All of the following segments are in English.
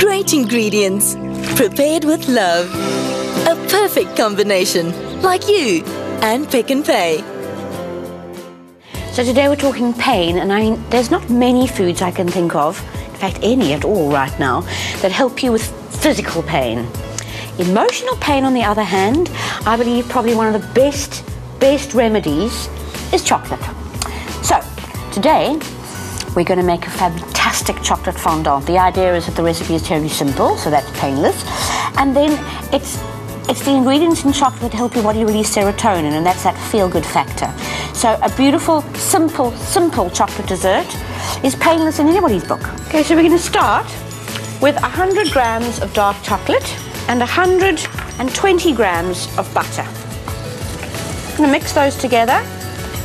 Great ingredients, prepared with love. A perfect combination, like you and Pick n Pay. So today we're talking pain, and I mean, there's not many foods I can think of, in fact any at all right now, that help you with physical pain. Emotional pain, on the other hand, I believe probably one of the best, best remedies is chocolate. Today we're going to make a fantastic chocolate fondant. The idea is that the recipe is terribly simple, so that's painless, and then it's it's the ingredients in chocolate that help your body release serotonin, and that's that feel-good factor. So a beautiful, simple, simple chocolate dessert is painless in anybody's book. Okay, so we're going to start with 100 grams of dark chocolate and 120 grams of butter. I'm going to mix those together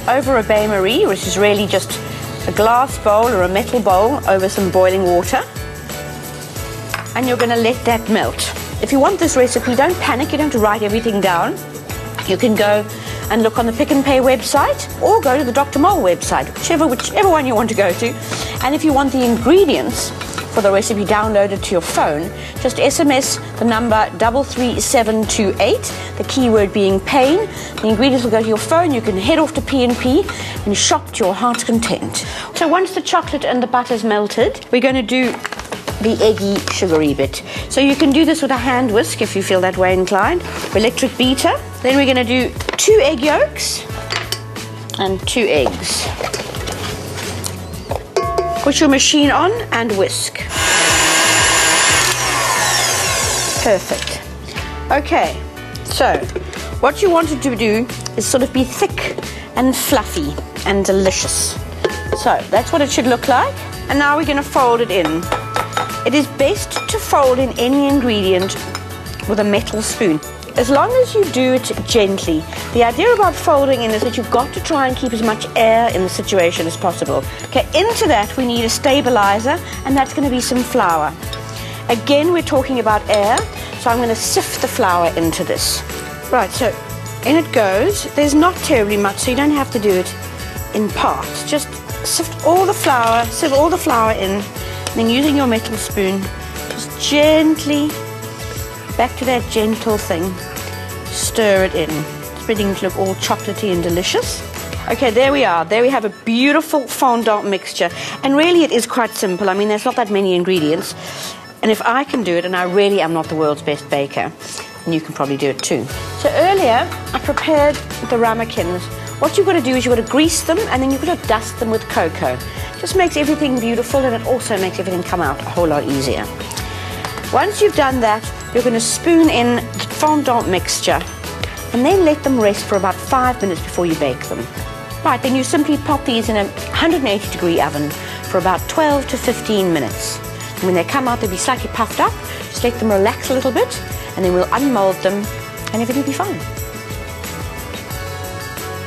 over a bain-marie, which is really just a glass bowl or a metal bowl over some boiling water. And you're going to let that melt. If you want this recipe, don't panic, you don't have to write everything down. You can go and look on the Pick n Pay website or go to the Dr. Mol website, whichever, whichever one you want to go to. And if you want the ingredients for the recipe downloaded to your phone, just SMS the number 33728, the keyword being pain. The ingredients will go to your phone. You can head off to P&P and shop to your heart's content. So once the chocolate and the butter's melted, we're going to do the eggy, sugary bit. So you can do this with a hand whisk if you feel that way inclined, electric beater. Then we're going to do two egg yolks and two eggs. Put your machine on and whisk. Perfect. Okay, so what you want it to do is sort of be thick and fluffy and delicious. So that's what it should look like. And now we're going to fold it in. It is best to fold in any ingredient with a metal spoon. As long as you do it gently. The idea about folding in is that you've got to try and keep as much air in the situation as possible. Okay, into that we need a stabilizer and that's going to be some flour. Again, we're talking about air, so I'm going to sift the flour into this. Right, so in it goes. There's not terribly much, so you don't have to do it in parts. Just sift all the flour, sift all the flour in, and then using your metal spoon, just gently, back to that gentle thing, stir it in, spreading it to look all chocolatey and delicious. Okay, there we are. There we have a beautiful fondant mixture. And really it is quite simple. I mean, there's not that many ingredients. And if I can do it, and I really am not the world's best baker, then you can probably do it too. So earlier, I prepared the ramekins. What you've got to do is you've got to grease them and then you've got to dust them with cocoa. Just makes everything beautiful and it also makes everything come out a whole lot easier. Once you've done that, you're going to spoon in the fondant mixture and then let them rest for about five minutes before you bake them. Right, then you simply pop these in a 180 degree oven for about 12 to 15 minutes. And when they come out, they'll be slightly puffed up. Just let them relax a little bit and then we'll unmold them and everything will be fine.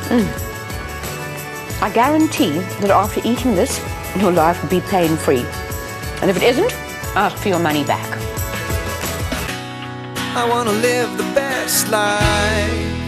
Mm. I guarantee that after eating this, your life will be pain-free. And if it isn't, ask for your money back. I want to live the best life.